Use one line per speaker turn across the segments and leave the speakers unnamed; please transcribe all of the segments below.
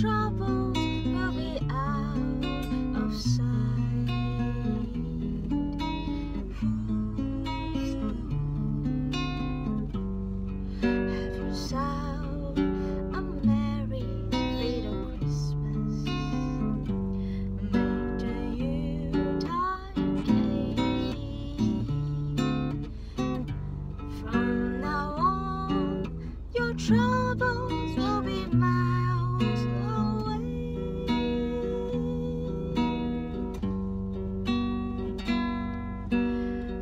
troubles will be out of sight. Have yourself a merry little Christmas. Make. From now on, your troubles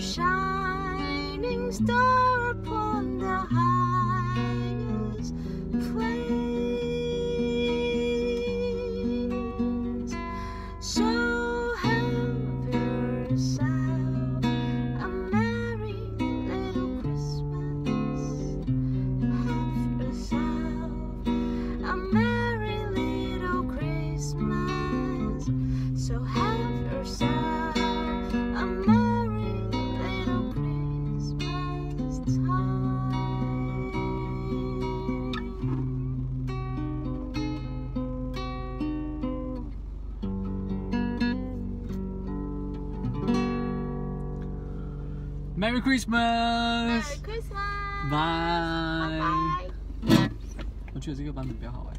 shining star upon
Merry Christmas，
Merry Christmas，
拜
拜拜。
我觉得这个版本比较好哎。